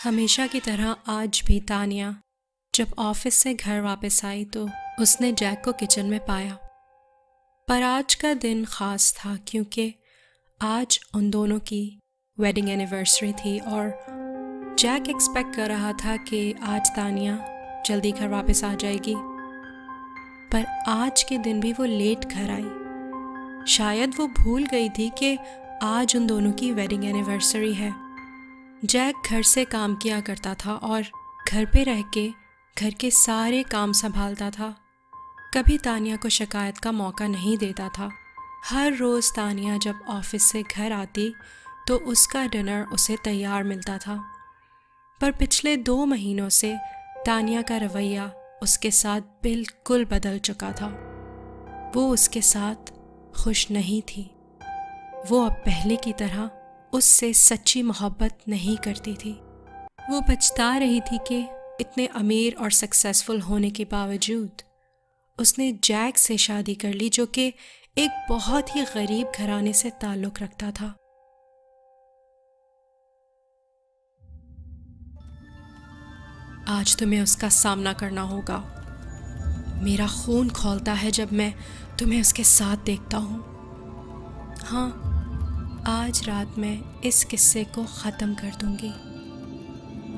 हमेशा की तरह आज भी तानिया, जब ऑफ़िस से घर वापस आई तो उसने जैक को किचन में पाया। पर आज का दिन ख़ास था क्योंकि आज उन दोनों की वेडिंग एनिवर्सरी थी और जैक एक्सपेक्ट कर रहा था कि आज तानिया जल्दी घर वापस आ जाएगी। पर आज के दिन भी वो लेट घर आई। शायद वो भूल गई थी कि आज उन दोनों की वेडिंग एनिवर्सरी है। जैक घर से काम किया करता था और घर पे रह के घर के सारे काम संभालता था। कभी तानिया को शिकायत का मौका नहीं देता था। हर रोज़ तानिया जब ऑफ़िस से घर आती तो उसका डिनर उसे तैयार मिलता था। पर पिछले दो महीनों से तानिया का रवैया उसके साथ बिल्कुल बदल चुका था। वो उसके साथ खुश नहीं थी। वो अब पहले की तरह उससे सच्ची मोहब्बत नहीं करती थी। वो बचता रही थी कि इतने अमीर और सक्सेसफुल होने के बावजूद उसने जैक से शादी कर ली, जो कि एक बहुत ही गरीब घराने से ताल्लुक़ रखता था। आज तुम्हें उसका सामना करना होगा। मेरा खून खोलता है जब मैं तुम्हें उसके साथ देखता हूँ। हाँ आज रात मैं इस किस्से को ख़त्म कर दूँगी।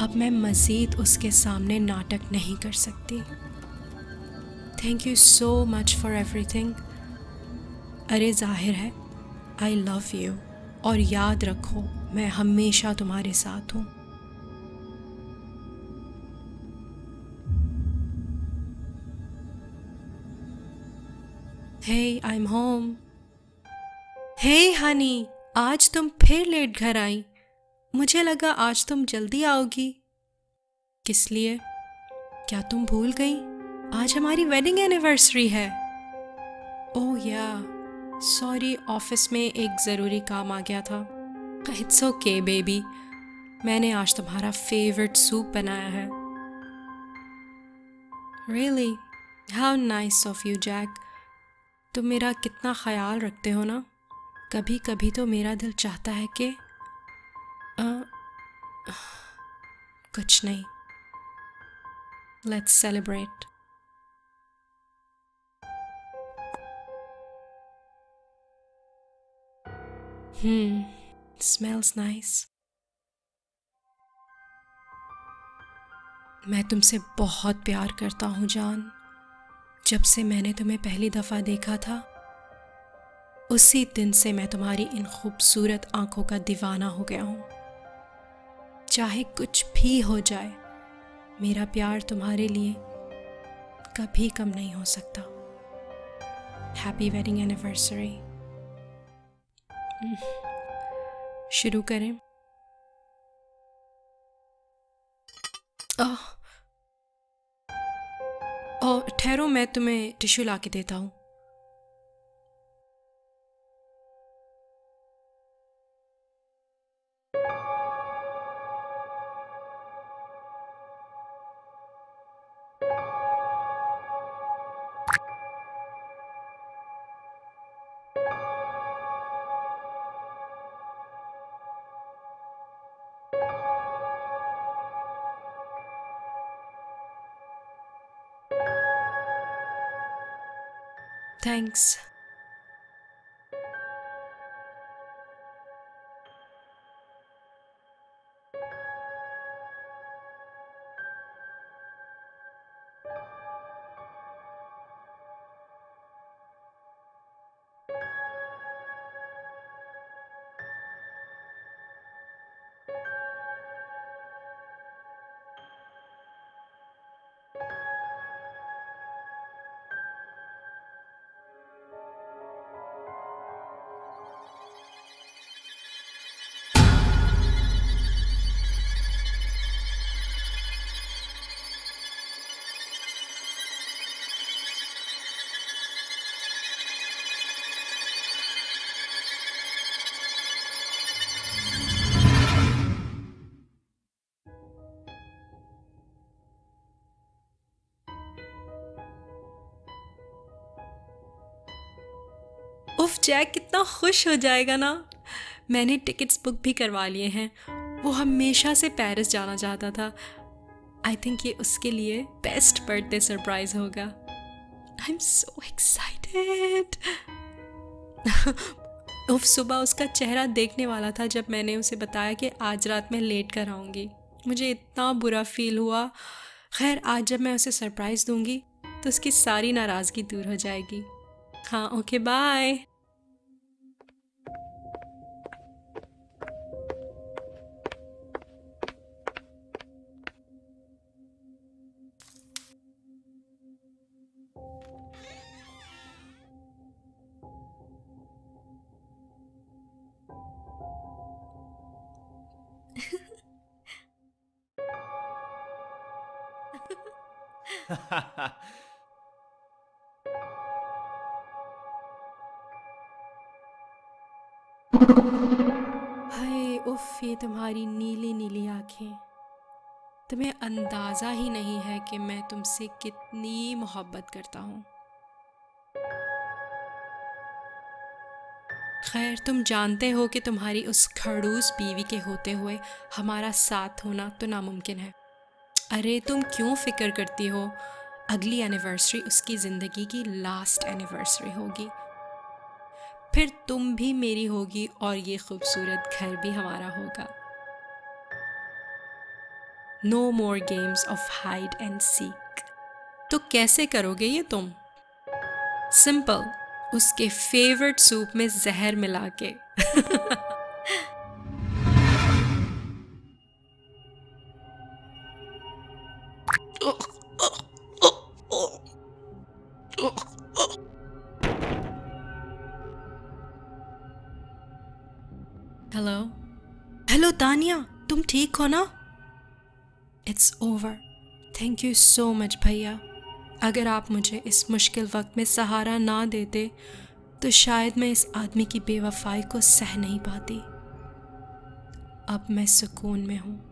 अब मैं मज़ीद उसके सामने नाटक नहीं कर सकती। Thank you so much for everything अरे ज़ाहिर है आई लव यू और याद रखो, मैं हमेशा तुम्हारे साथ हूँ। I am home hey honey आज तुम फिर लेट घर आई। मुझे लगा आज तुम जल्दी आओगी। किस लिए? क्या तुम भूल गई? आज हमारी वेडिंग एनिवर्सरी है। ओह या सॉरी ऑफ़िस में एक ज़रूरी काम आ गया था। इट्स ओके बेबी मैंने आज तुम्हारा फेवरेट सूप बनाया है। Really how nice of you Jack तुम मेरा कितना ख्याल रखते हो ना? कभी कभी तो मेरा दिल चाहता है कि कुछ नहीं। Let's celebrate hmm smells nice मैं तुमसे बहुत प्यार करता हूँ, जान। जब से मैंने तुम्हें पहली दफ़ा देखा था उसी दिन से मैं तुम्हारी इन खूबसूरत आँखों का दीवाना हो गया हूँ। चाहे कुछ भी हो जाए, मेरा प्यार तुम्हारे लिए कभी कम नहीं हो सकता। हैप्पी वेडिंग एनिवर्सरी शुरू करें। ओह ठहरो, मैं तुम्हें टिश्यू ला के देता हूँ। Thanks. जैक कितना खुश हो जाएगा ना। मैंने टिकट्स बुक भी करवा लिए हैं। वो हमेशा से पेरिस जाना चाहता था। आई थिंक ये उसके लिए बेस्ट बर्थडे सरप्राइज़ होगा। आई एम सो एक्साइटेड उफ, सुबह उसका चेहरा देखने वाला था जब मैंने उसे बताया कि आज रात मैं लेट कर आऊँगी। मुझे इतना बुरा फील हुआ। खैर, आज जब मैं उसे सरप्राइज़ दूँगी तो उसकी सारी नाराज़गी दूर हो जाएगी। हाँ ओके बाय हाय उफ ये तुम्हारी नीली नीली आँखें। तुम्हें अंदाज़ा ही नहीं है कि मैं तुमसे कितनी मोहब्बत करता हूँ। खैर, तुम जानते हो कि तुम्हारी उस खड़ूस बीवी के होते हुए हमारा साथ होना तो नामुमकिन है। अरे, तुम क्यों फ़िक्र करती हो? अगली एनिवर्सरी उसकी ज़िंदगी की लास्ट एनिवर्सरी होगी। फिर तुम भी मेरी होगी और ये खूबसूरत घर भी हमारा होगा। No more games of hide and seek तो कैसे करोगे ये तुम? सिंपल उसके फेवरेट सूप में जहर मिला के। हेलो हेलो तानिया तुम ठीक हो ना? It's over thank you so much भैया. अगर आप मुझे इस मुश्किल वक्त में सहारा ना देते तो शायद मैं इस आदमी की बेवफाई को सह नहीं पाती। अब मैं सुकून में हूँ।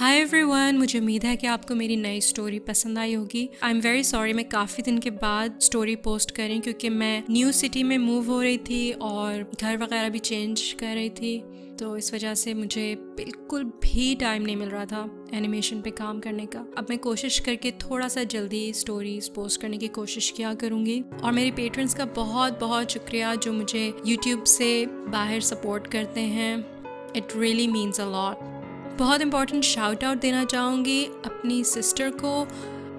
हाय एवरीवन मुझे उम्मीद है कि आपको मेरी नई स्टोरी पसंद आई होगी। आई एम वेरी सॉरी मैं काफ़ी दिन के बाद स्टोरी पोस्ट कर रही क्योंकि मैं न्यू सिटी में मूव हो रही थी और घर वगैरह भी चेंज कर रही थी। तो इस वजह से मुझे बिल्कुल भी टाइम नहीं मिल रहा था एनिमेशन पे काम करने का। अब मैं कोशिश करके थोड़ा सा जल्दी स्टोरीज पोस्ट करने की कोशिश किया करूँगी। और मेरे पेट्रन्स का बहुत बहुत शुक्रिया जो मुझे यूट्यूब से बाहर सपोर्ट करते हैं। It really means a lot बहुत इंपॉर्टेंट शाउट आउट देना चाहूँगी अपनी सिस्टर को।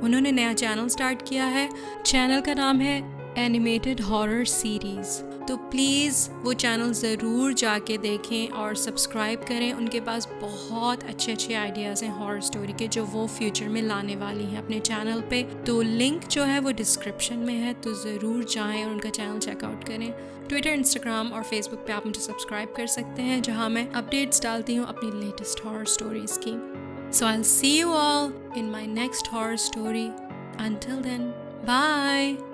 उन्होंने नया चैनल स्टार्ट किया है। चैनल का नाम है एनिमेटेड हॉरर सीरीज़ तो प्लीज़ वो चैनल ज़रूर जाके देखें और सब्सक्राइब करें। उनके पास बहुत अच्छे अच्छे आइडियाज़ हैं हॉरर स्टोरी के, जो वो फ्यूचर में लाने वाली हैं अपने चैनल पे। तो लिंक जो है वो डिस्क्रिप्शन में है तो ज़रूर जाएँ और उनका चैनल चेकआउट करें। ट्विटर इंस्टाग्राम और फेसबुक पे आप मुझे सब्सक्राइब कर सकते हैं, जहाँ मैं अपडेट्स डालती हूँ अपनी लेटेस्ट हॉरर स्टोरीज़ की। So I see you all in my next horror story until then, bye!